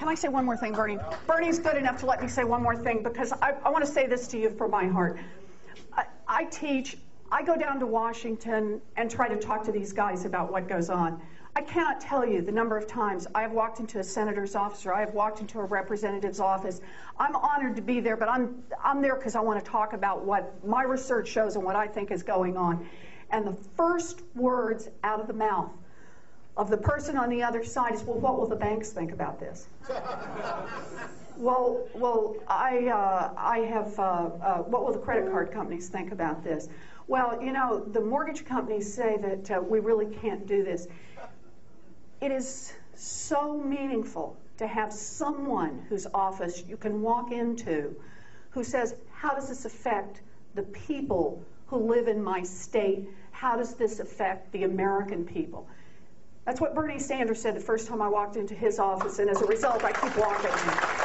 can I say one more thing, Bernie? Bernie's good enough to let me say one more thing because I, I want to say this to you from my heart. I, I teach, I go down to Washington and try to talk to these guys about what goes on. I cannot tell you the number of times I have walked into a senator's office or I have walked into a representative's office. I'm honored to be there, but I'm, I'm there because I want to talk about what my research shows and what I think is going on. And the first words out of the mouth of the person on the other side is, well, what will the banks think about this? well, well, I, uh, I have, uh, uh, what will the credit card companies think about this? Well, you know, the mortgage companies say that uh, we really can't do this. It is so meaningful to have someone whose office you can walk into who says, How does this affect the people who live in my state? How does this affect the American people? That's what Bernie Sanders said the first time I walked into his office, and as a result, I keep walking.